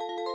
you